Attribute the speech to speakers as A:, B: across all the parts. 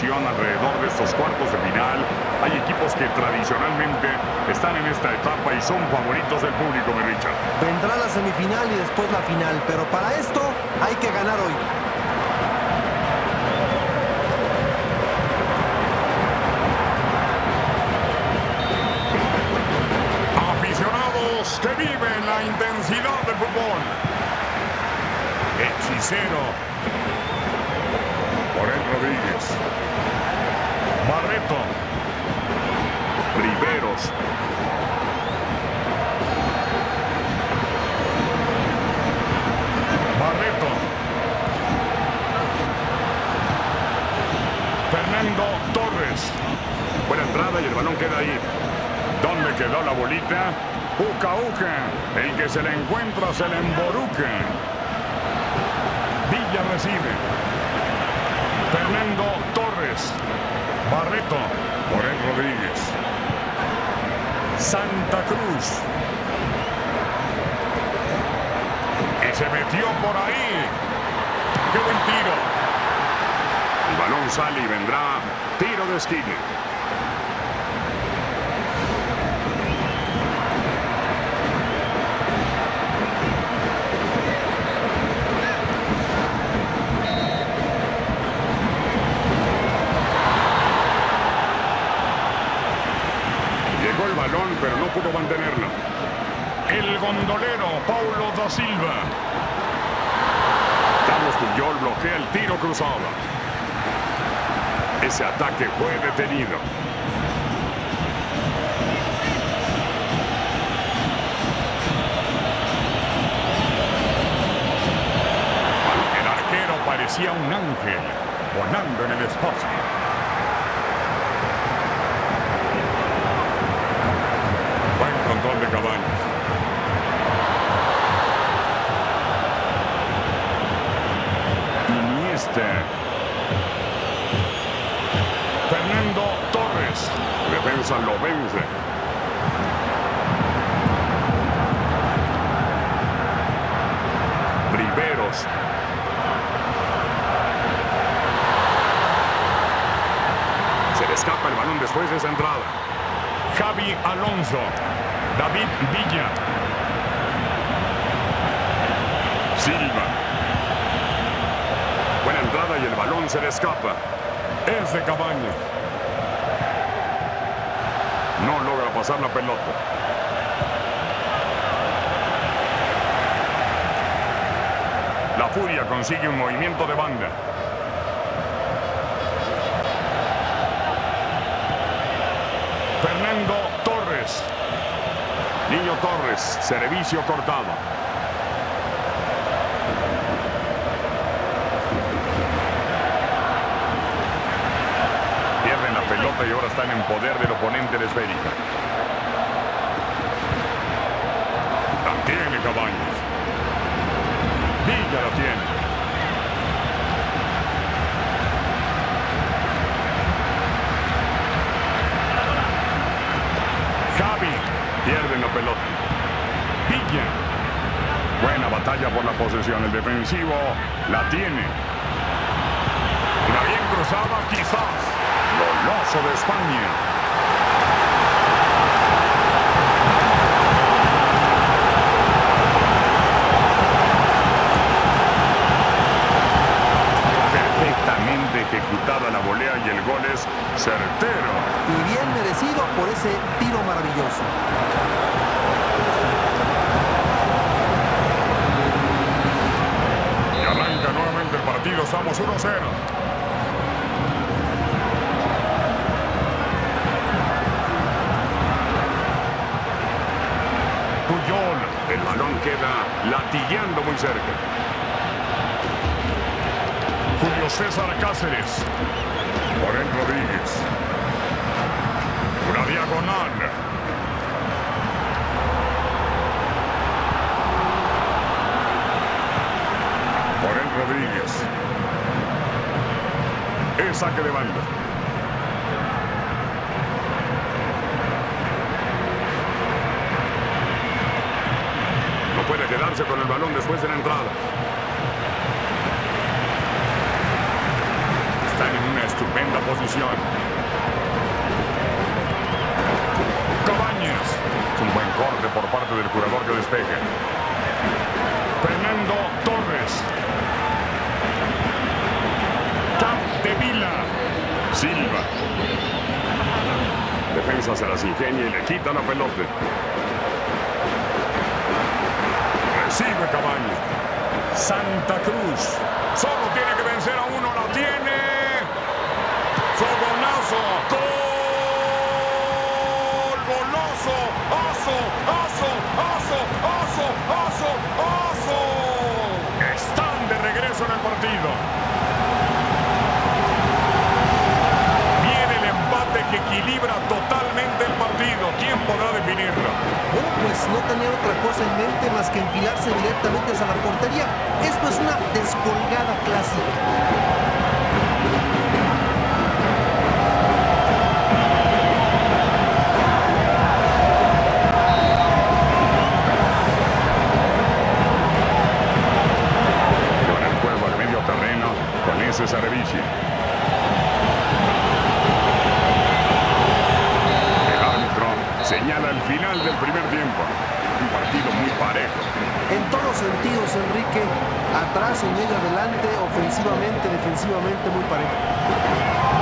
A: alrededor de estos cuartos de final. Hay equipos que tradicionalmente están en esta etapa y son favoritos del público, mi Richard.
B: Vendrá la semifinal y después la final, pero para esto hay que ganar hoy.
A: Aficionados que viven la intensidad del fútbol. Hechicero. Morel Rodríguez. Barreto. Riveros. Barreto. Fernando Torres. Buena entrada y el balón queda ahí. ¿Dónde quedó la bolita? Uca Uca. El que se le encuentra se le emboruca. Villa recibe. Fernando Torres. Barreto. Morel Rodríguez. Santa Cruz. Y se metió por ahí. ¡Qué buen tiro! El balón sale y vendrá tiro de esquina. Paulo da Silva. Carlos Puyol bloquea el tiro cruzado. Ese ataque fue detenido. El arquero parecía un ángel volando en el espacio. Escapa el balón después de esa entrada. Javi Alonso. David Villa. Silva. Buena entrada y el balón se le escapa. Es de Cabañas. No logra pasar la pelota. La Furia consigue un movimiento de banda. Fernando Torres. Niño Torres, servicio cortado. Pierden la pelota y ahora están en poder del oponente de esférica. La tiene Cabañas. Villa la tiene. Javi. Pierden la pelota. Villa. Buena batalla la la posesión. El defensivo la tiene. Una bien cruzada, quizás. Goloso de España. ejecutada la volea y el gol es certero.
B: Y bien merecido por ese tiro maravilloso.
A: Y arranca nuevamente estamos 1-0. Puyol, el balón queda latillando muy cerca. Julio César Cáceres. Morén Rodríguez. Una diagonal. Morén Rodríguez. El saque de banda. No puede quedarse con el balón después de la entrada. estupenda posición. Cabañas. un buen corte por parte del jugador que despeje. Fernando Torres. Vila. Silva. Defensa se las ingenia y le quita la pelota. Recibe Cabañas. Santa Cruz. Solo tiene que vencer a uno. La tiene. Gol, goloso, oso, oso, oso, oso, oso, oso. Están de regreso en el partido. Viene el empate que equilibra totalmente el partido. ¿Quién podrá definirlo?
B: Bueno, pues no tenía otra cosa en mente más que enfilarse directamente hacia la portería. Esto es una descolgada clásica.
A: César El árbitro el final del primer tiempo. Un partido muy parejo.
B: En todos sentidos, Enrique. Atrás, en medio, adelante, ofensivamente, defensivamente, muy parejo.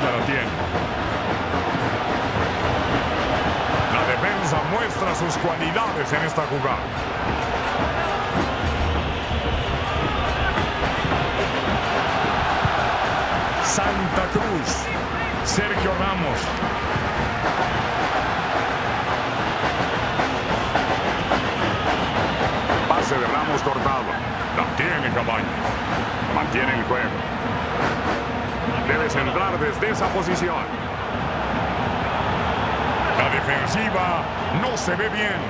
B: Tiene. La defensa muestra sus cualidades en esta jugada. Santa Cruz. Sergio Ramos. de Ramos cortado. La tiene Cabañas. Mantiene el juego. Centrar desde esa posición. La defensiva no se ve bien.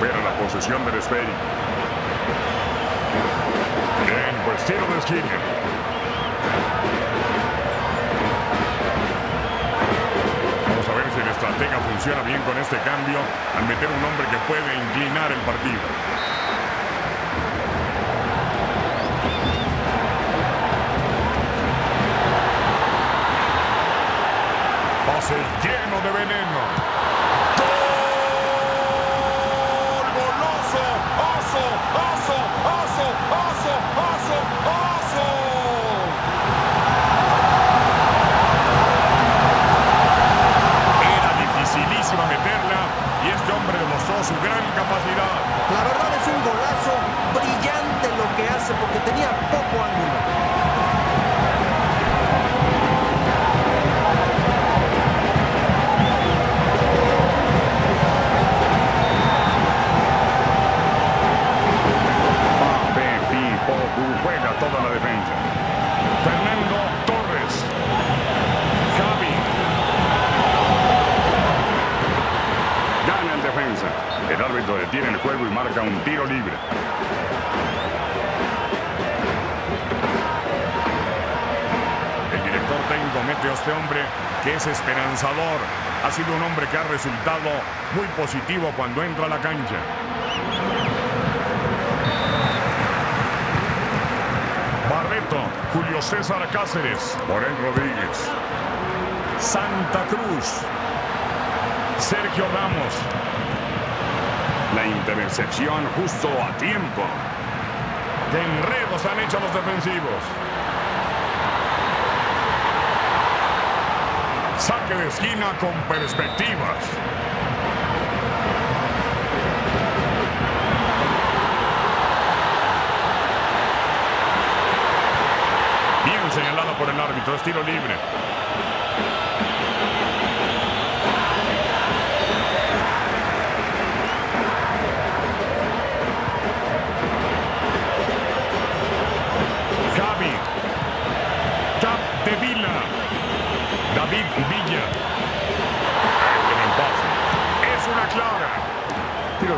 B: Recupera la posesión del esférico. Bien, pues tiro de esquina. Vamos a ver si la estratega funciona bien con este cambio al meter un hombre que puede inclinar el partido.
A: Ha sido un hombre que ha resultado muy positivo cuando entra a la cancha. Barreto, Julio César Cáceres, Morel Rodríguez, Santa Cruz, Sergio Ramos. La intercepción justo a tiempo. ¡Qué enredos han hecho los defensivos! Saque de esquina con perspectivas. Bien señalado por el árbitro, es tiro libre.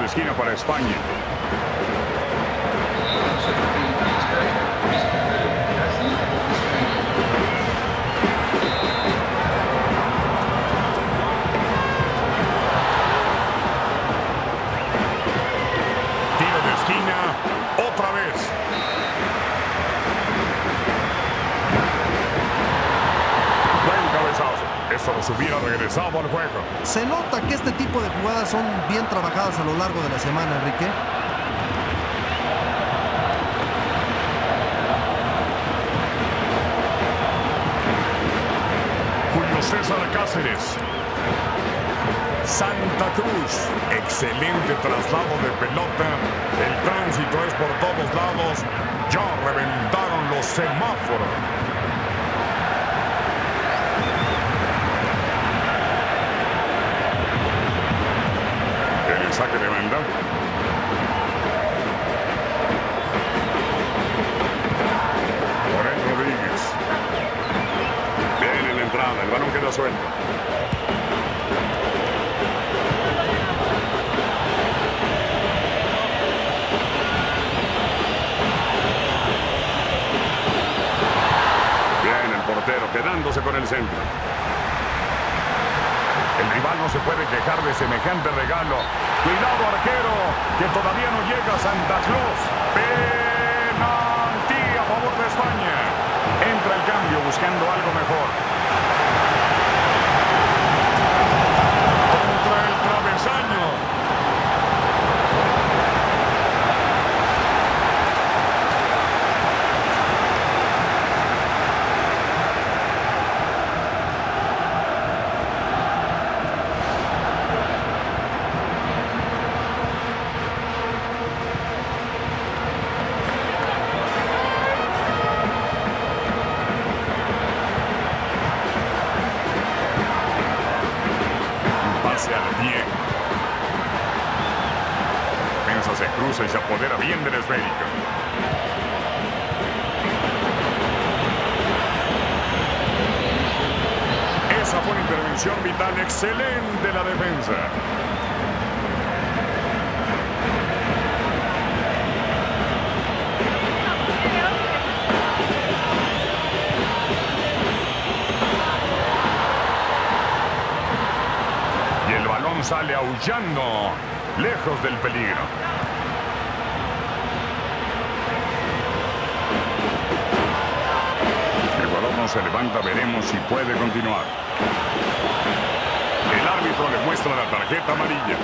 A: Esquina para España. Hubiera regresado al juego.
B: Se nota que este tipo de jugadas son bien trabajadas a lo largo de la semana, Enrique.
A: Julio César Cáceres. Santa Cruz. Excelente traslado de pelota. El tránsito es por todos lados. Ya reventaron los semáforos. De semejante regalo. Cuidado arquero, que todavía no llega Santa Claus. Penalti a favor de España. Entra el cambio buscando algo mejor. Al pie. Defensa se cruza y se apodera bien del esférico. Esa fue una intervención vital excelente la defensa. Sale aullando, lejos del peligro. El jugador no se levanta, veremos si puede continuar. árbitro le muestra la tarjeta amarilla.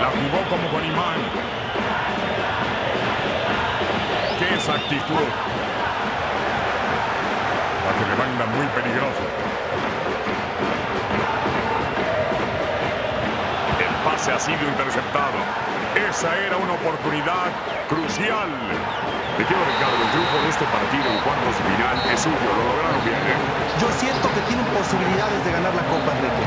A: La jugó como con imán. ¡Qué exactitud! Que manda muy peligroso. El pase ha sido interceptado. Esa era una oportunidad crucial. Me quiero Ricardo, el triunfo de este partido en cuartos de final es suyo. Lo lograron bien. ¿eh?
B: Yo siento que tienen posibilidades de ganar la Copa, Enrique.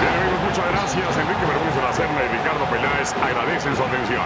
A: Bien, amigos, muchas gracias. Enrique Bermúdez de la Serna y Ricardo Peláez agradecen su atención.